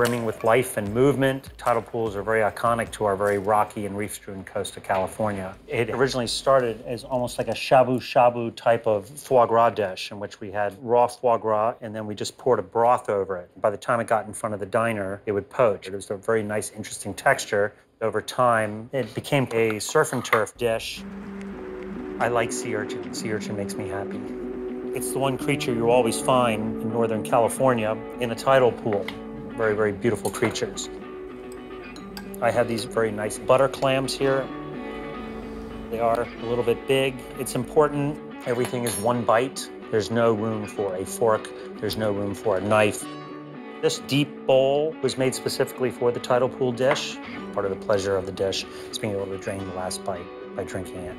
brimming with life and movement. Tidal pools are very iconic to our very rocky and reef-strewn coast of California. It originally started as almost like a shabu-shabu type of foie gras dish in which we had raw foie gras and then we just poured a broth over it. By the time it got in front of the diner, it would poach. It was a very nice, interesting texture. Over time, it became a surf and turf dish. I like sea urchin. Sea urchin makes me happy. It's the one creature you always find in Northern California in a tidal pool. Very, very beautiful creatures. I have these very nice butter clams here. They are a little bit big. It's important everything is one bite. There's no room for a fork. There's no room for a knife. This deep bowl was made specifically for the tidal pool dish. Part of the pleasure of the dish is being able to drain the last bite by drinking it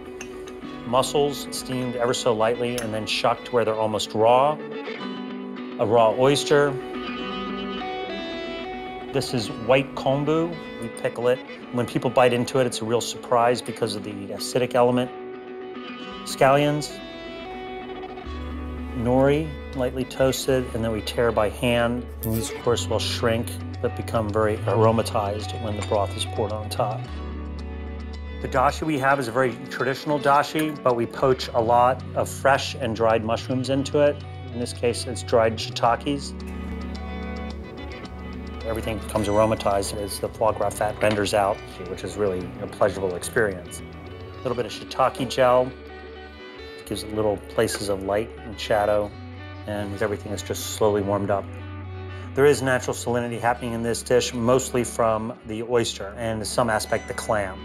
mussels steamed ever so lightly and then shucked where they're almost raw. A raw oyster. This is white kombu. We pickle it. When people bite into it, it's a real surprise because of the acidic element. Scallions. Nori, lightly toasted, and then we tear by hand. And these, of course, will shrink but become very aromatized when the broth is poured on top. The dashi we have is a very traditional dashi, but we poach a lot of fresh and dried mushrooms into it. In this case, it's dried shiitakes. Everything becomes aromatized as the foie gras fat renders out, which is really a pleasurable experience. A little bit of shiitake gel gives it little places of light and shadow, and everything is just slowly warmed up. There is natural salinity happening in this dish, mostly from the oyster and some aspect the clam.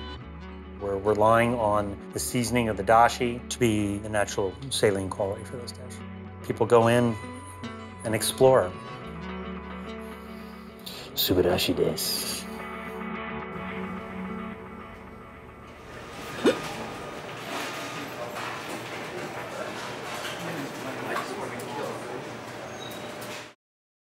We're relying on the seasoning of the dashi to be the natural saline quality for this dish. People go in and explore. 素晴らしいです。